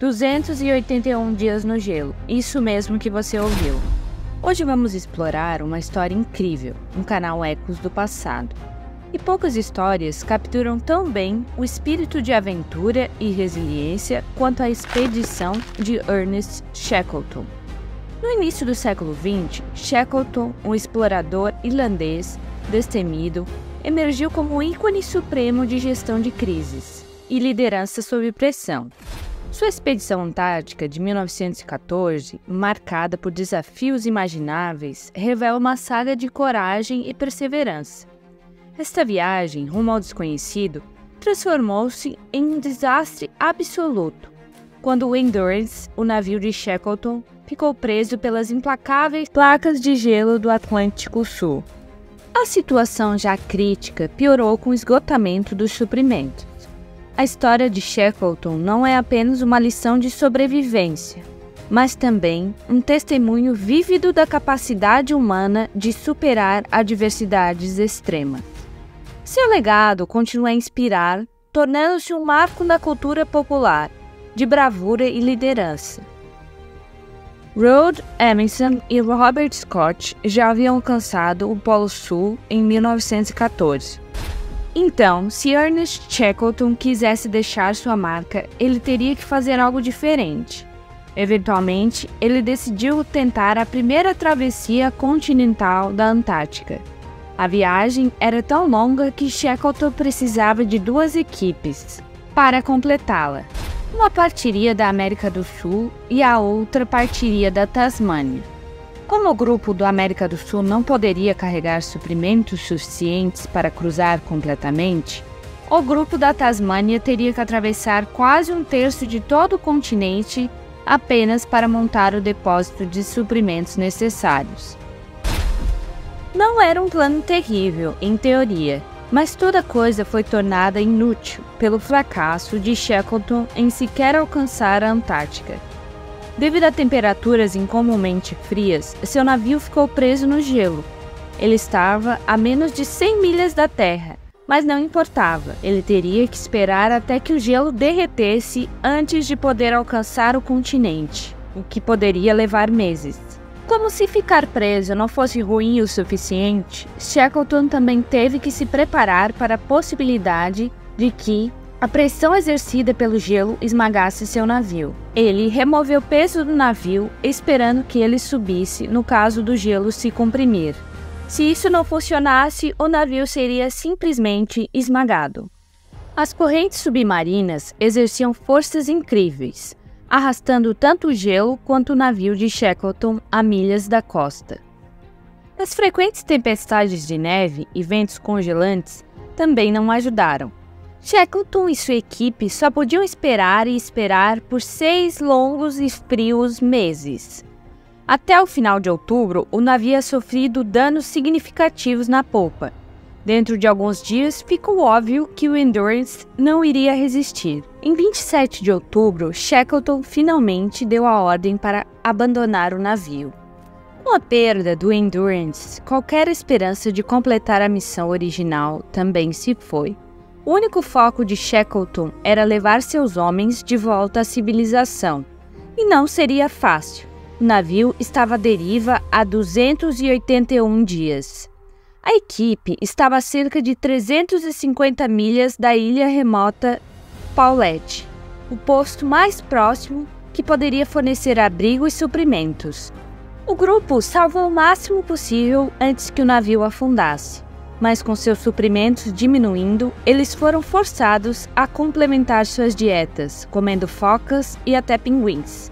281 dias no gelo, isso mesmo que você ouviu. Hoje vamos explorar uma história incrível, um canal Ecos do passado. E poucas histórias capturam tão bem o espírito de aventura e resiliência quanto a expedição de Ernest Shackleton. No início do século XX, Shackleton, um explorador irlandês destemido, emergiu como o ícone supremo de gestão de crises e liderança sob pressão. Sua expedição antártica de 1914, marcada por desafios imagináveis, revela uma saga de coragem e perseverança. Esta viagem rumo ao desconhecido transformou-se em um desastre absoluto quando o Endurance, o navio de Shackleton, ficou preso pelas implacáveis placas de gelo do Atlântico Sul. A situação já crítica piorou com o esgotamento dos suprimentos. A história de Shackleton não é apenas uma lição de sobrevivência, mas também um testemunho vívido da capacidade humana de superar adversidades extremas. Seu legado continua a inspirar, tornando-se um marco na cultura popular, de bravura e liderança. Rod Emerson e Robert Scott já haviam alcançado o Polo Sul em 1914. Então, se Ernest Shackleton quisesse deixar sua marca, ele teria que fazer algo diferente. Eventualmente, ele decidiu tentar a primeira travessia continental da Antártica. A viagem era tão longa que Shackleton precisava de duas equipes para completá-la. Uma partiria da América do Sul e a outra partiria da Tasmânia. Como o grupo do América do Sul não poderia carregar suprimentos suficientes para cruzar completamente, o grupo da Tasmânia teria que atravessar quase um terço de todo o continente apenas para montar o depósito de suprimentos necessários. Não era um plano terrível, em teoria, mas toda coisa foi tornada inútil pelo fracasso de Shackleton em sequer alcançar a Antártica. Devido a temperaturas incomumente frias, seu navio ficou preso no gelo. Ele estava a menos de 100 milhas da Terra, mas não importava, ele teria que esperar até que o gelo derretesse antes de poder alcançar o continente, o que poderia levar meses. Como se ficar preso não fosse ruim o suficiente, Shackleton também teve que se preparar para a possibilidade de que a pressão exercida pelo gelo esmagasse seu navio. Ele removeu o peso do navio, esperando que ele subisse no caso do gelo se comprimir. Se isso não funcionasse, o navio seria simplesmente esmagado. As correntes submarinas exerciam forças incríveis, arrastando tanto o gelo quanto o navio de Shackleton a milhas da costa. As frequentes tempestades de neve e ventos congelantes também não ajudaram. Shackleton e sua equipe só podiam esperar e esperar por seis longos e frios meses. Até o final de outubro, o navio havia sofrido danos significativos na polpa. Dentro de alguns dias, ficou óbvio que o Endurance não iria resistir. Em 27 de outubro, Shackleton finalmente deu a ordem para abandonar o navio. Com a perda do Endurance, qualquer esperança de completar a missão original também se foi. O único foco de Shackleton era levar seus homens de volta à civilização. E não seria fácil. O navio estava à deriva há 281 dias. A equipe estava a cerca de 350 milhas da ilha remota Paulette, o posto mais próximo que poderia fornecer abrigo e suprimentos. O grupo salvou o máximo possível antes que o navio afundasse, mas com seus suprimentos diminuindo, eles foram forçados a complementar suas dietas, comendo focas e até pinguins.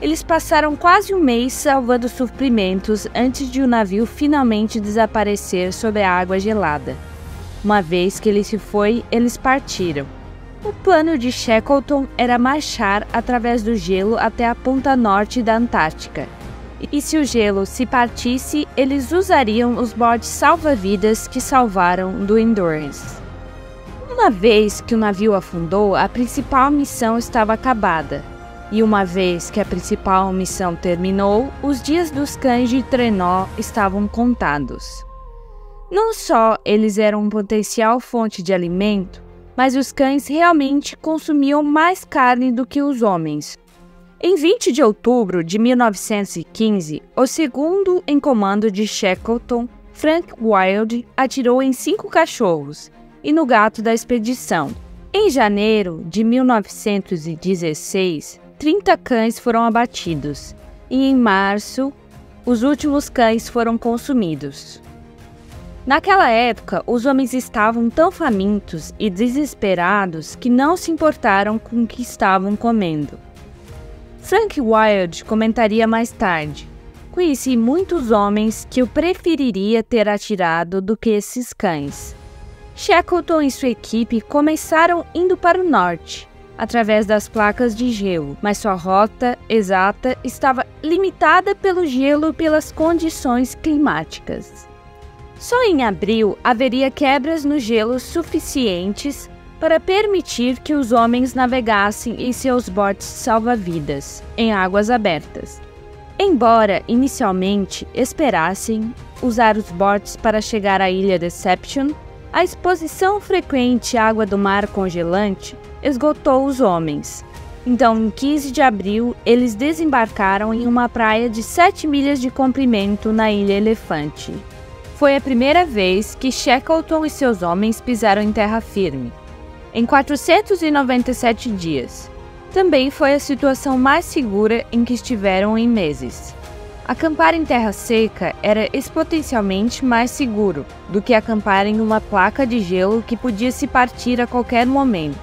Eles passaram quase um mês salvando suprimentos antes de o navio finalmente desaparecer sob a água gelada. Uma vez que ele se foi, eles partiram. O plano de Shackleton era marchar através do gelo até a ponta norte da Antártica. E se o gelo se partisse, eles usariam os botes salva-vidas que salvaram do Endurance. Uma vez que o navio afundou, a principal missão estava acabada. E uma vez que a principal missão terminou, os dias dos cães de trenó estavam contados. Não só eles eram um potencial fonte de alimento, mas os cães realmente consumiam mais carne do que os homens. Em 20 de outubro de 1915, o segundo em comando de Shackleton, Frank Wild, atirou em cinco cachorros e no gato da expedição. Em janeiro de 1916, 30 cães foram abatidos e em março, os últimos cães foram consumidos. Naquela época, os homens estavam tão famintos e desesperados que não se importaram com o que estavam comendo. Frank Wilde comentaria mais tarde: Conheci muitos homens que eu preferiria ter atirado do que esses cães. Shackleton e sua equipe começaram indo para o norte, através das placas de gelo, mas sua rota exata estava limitada pelo gelo e pelas condições climáticas. Só em abril haveria quebras no gelo suficientes para permitir que os homens navegassem em seus botes salva-vidas em águas abertas. Embora inicialmente esperassem usar os botes para chegar à ilha Deception, a exposição frequente à água do mar congelante esgotou os homens. Então, em 15 de abril, eles desembarcaram em uma praia de 7 milhas de comprimento na Ilha Elefante. Foi a primeira vez que Shackleton e seus homens pisaram em terra firme, em 497 dias. Também foi a situação mais segura em que estiveram em meses. Acampar em terra seca era exponencialmente mais seguro do que acampar em uma placa de gelo que podia se partir a qualquer momento.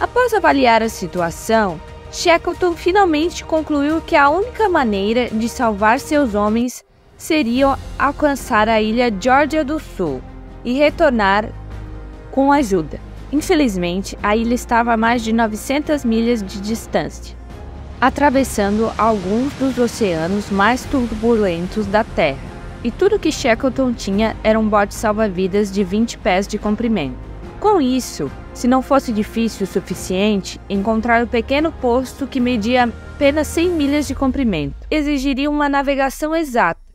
Após avaliar a situação, Shackleton finalmente concluiu que a única maneira de salvar seus homens seriam alcançar a ilha Georgia do Sul e retornar com ajuda. Infelizmente, a ilha estava a mais de 900 milhas de distância, atravessando alguns dos oceanos mais turbulentos da Terra, e tudo que Shackleton tinha era um bote salva-vidas de 20 pés de comprimento. Com isso, se não fosse difícil o suficiente, encontrar o pequeno posto que media apenas 100 milhas de comprimento exigiria uma navegação exata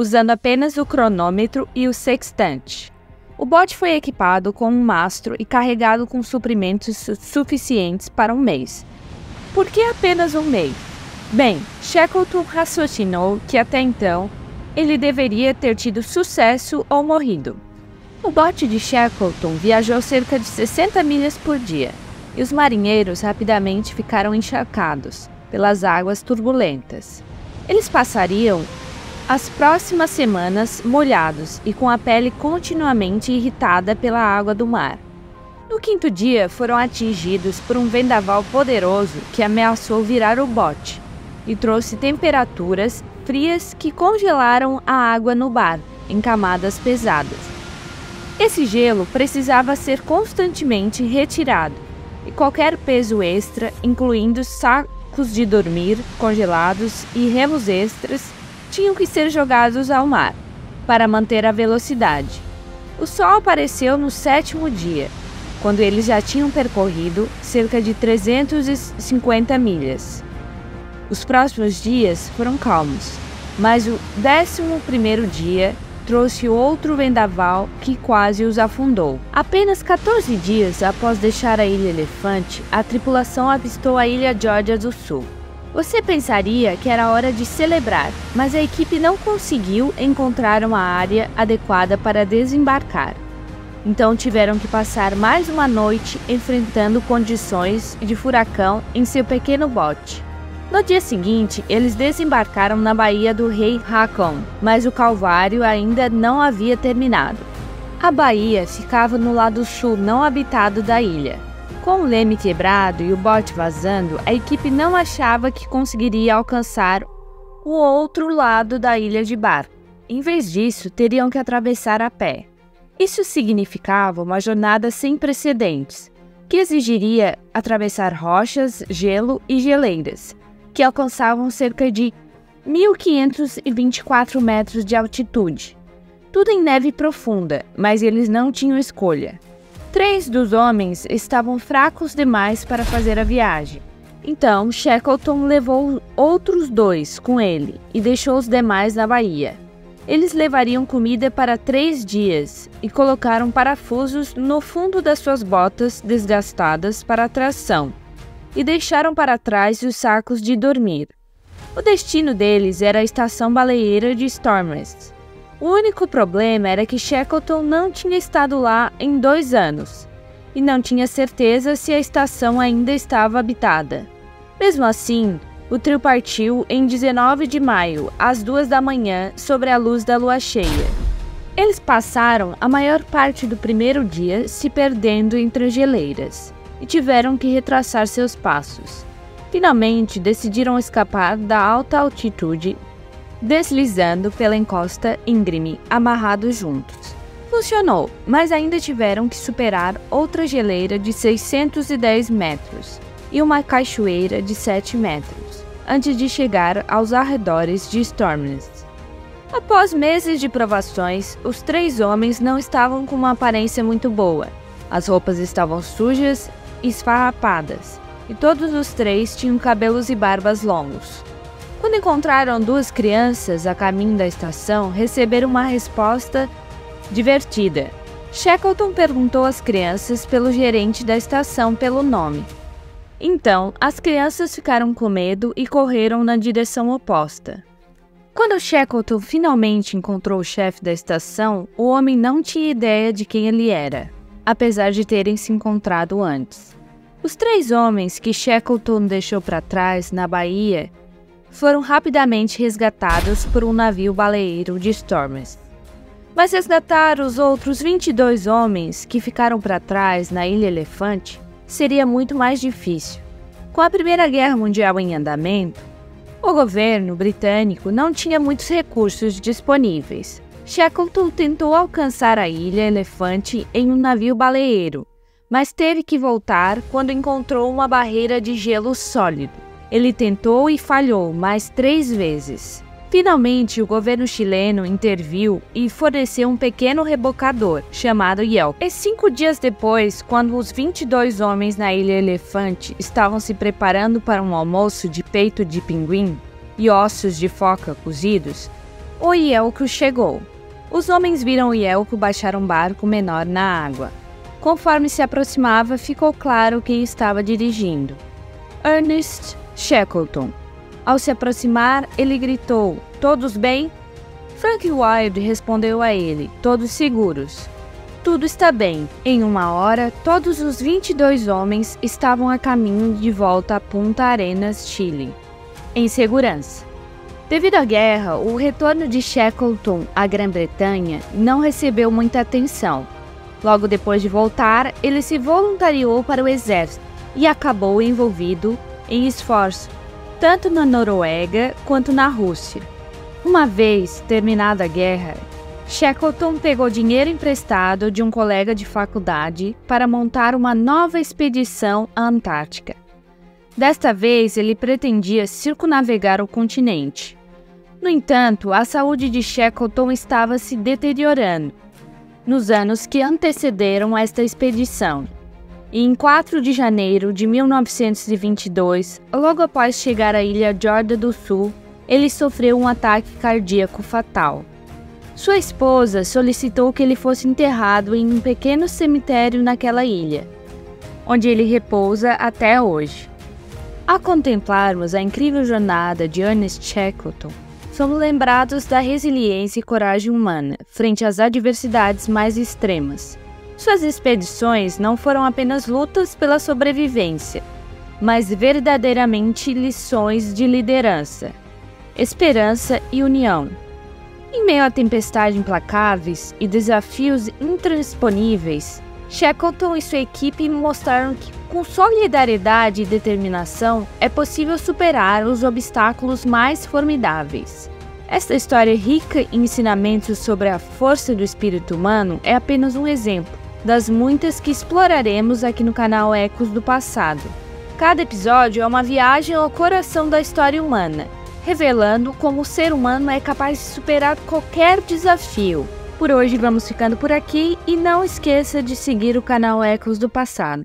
usando apenas o cronômetro e o sextante. O bote foi equipado com um mastro e carregado com suprimentos suficientes para um mês. Por que apenas um mês? Bem, Shackleton raciocinou que até então ele deveria ter tido sucesso ou morrido. O bote de Shackleton viajou cerca de 60 milhas por dia e os marinheiros rapidamente ficaram encharcados pelas águas turbulentas. Eles passariam as próximas semanas molhados e com a pele continuamente irritada pela água do mar. No quinto dia, foram atingidos por um vendaval poderoso que ameaçou virar o bote e trouxe temperaturas frias que congelaram a água no bar em camadas pesadas. Esse gelo precisava ser constantemente retirado e qualquer peso extra, incluindo sacos de dormir congelados e remos extras, tinham que ser jogados ao mar para manter a velocidade. O sol apareceu no sétimo dia, quando eles já tinham percorrido cerca de 350 milhas. Os próximos dias foram calmos, mas o décimo primeiro dia trouxe outro vendaval que quase os afundou. Apenas 14 dias após deixar a Ilha Elefante, a tripulação avistou a Ilha Georgia do Sul. Você pensaria que era hora de celebrar, mas a equipe não conseguiu encontrar uma área adequada para desembarcar. Então tiveram que passar mais uma noite enfrentando condições de furacão em seu pequeno bote. No dia seguinte, eles desembarcaram na Baía do Rei Hakon, mas o calvário ainda não havia terminado. A baía ficava no lado sul não habitado da ilha, com o leme quebrado e o bote vazando, a equipe não achava que conseguiria alcançar o outro lado da ilha de barco. Em vez disso, teriam que atravessar a pé. Isso significava uma jornada sem precedentes, que exigiria atravessar rochas, gelo e geleiras, que alcançavam cerca de 1.524 metros de altitude. Tudo em neve profunda, mas eles não tinham escolha. Três dos homens estavam fracos demais para fazer a viagem. Então, Shackleton levou outros dois com ele e deixou os demais na baía. Eles levariam comida para três dias e colocaram parafusos no fundo das suas botas desgastadas para tração e deixaram para trás os sacos de dormir. O destino deles era a estação baleeira de Stormrest. O único problema era que Shackleton não tinha estado lá em dois anos e não tinha certeza se a estação ainda estava habitada. Mesmo assim, o trio partiu em 19 de maio, às duas da manhã, sobre a luz da lua cheia. Eles passaram a maior parte do primeiro dia se perdendo entre as geleiras e tiveram que retraçar seus passos. Finalmente decidiram escapar da alta altitude, deslizando pela encosta íngreme, amarrados juntos. Funcionou, mas ainda tiveram que superar outra geleira de 610 metros e uma cachoeira de 7 metros, antes de chegar aos arredores de Stormness. Após meses de provações, os três homens não estavam com uma aparência muito boa. As roupas estavam sujas e esfarrapadas, e todos os três tinham cabelos e barbas longos. Quando encontraram duas crianças a caminho da estação, receberam uma resposta divertida. Shackleton perguntou às crianças pelo gerente da estação pelo nome. Então, as crianças ficaram com medo e correram na direção oposta. Quando Shackleton finalmente encontrou o chefe da estação, o homem não tinha ideia de quem ele era, apesar de terem se encontrado antes. Os três homens que Shackleton deixou para trás na Bahia foram rapidamente resgatados por um navio baleeiro de Stormers. Mas resgatar os outros 22 homens que ficaram para trás na Ilha Elefante seria muito mais difícil. Com a Primeira Guerra Mundial em andamento, o governo britânico não tinha muitos recursos disponíveis. Shackleton tentou alcançar a Ilha Elefante em um navio baleeiro, mas teve que voltar quando encontrou uma barreira de gelo sólido. Ele tentou e falhou mais três vezes. Finalmente, o governo chileno interviu e forneceu um pequeno rebocador, chamado Yelp. E cinco dias depois, quando os 22 homens na Ilha Elefante estavam se preparando para um almoço de peito de pinguim e ossos de foca cozidos, o Yelko chegou. Os homens viram o Yelko baixar um barco menor na água. Conforme se aproximava, ficou claro quem estava dirigindo. Ernest Shackleton. Ao se aproximar, ele gritou: Todos bem? Frank Wilde respondeu a ele: Todos seguros. Tudo está bem. Em uma hora, todos os 22 homens estavam a caminho de volta a Punta Arenas, Chile, em segurança. Devido à guerra, o retorno de Shackleton à Grã-Bretanha não recebeu muita atenção. Logo depois de voltar, ele se voluntariou para o exército e acabou envolvido em esforços tanto na Noruega quanto na Rússia. Uma vez terminada a guerra, Shackleton pegou dinheiro emprestado de um colega de faculdade para montar uma nova expedição à Antártica. Desta vez, ele pretendia circunavegar o continente. No entanto, a saúde de Shackleton estava se deteriorando nos anos que antecederam esta expedição. E em 4 de janeiro de 1922, logo após chegar à ilha Georgia do Sul, ele sofreu um ataque cardíaco fatal. Sua esposa solicitou que ele fosse enterrado em um pequeno cemitério naquela ilha, onde ele repousa até hoje. A contemplarmos a incrível jornada de Ernest Shackleton, somos lembrados da resiliência e coragem humana frente às adversidades mais extremas. Suas expedições não foram apenas lutas pela sobrevivência, mas verdadeiramente lições de liderança, esperança e união. Em meio a tempestades implacáveis e desafios intransponíveis, Shackleton e sua equipe mostraram que, com solidariedade e determinação, é possível superar os obstáculos mais formidáveis. Esta história rica em ensinamentos sobre a força do espírito humano é apenas um exemplo das muitas que exploraremos aqui no canal Ecos do Passado. Cada episódio é uma viagem ao coração da história humana, revelando como o ser humano é capaz de superar qualquer desafio. Por hoje vamos ficando por aqui e não esqueça de seguir o canal Ecos do Passado.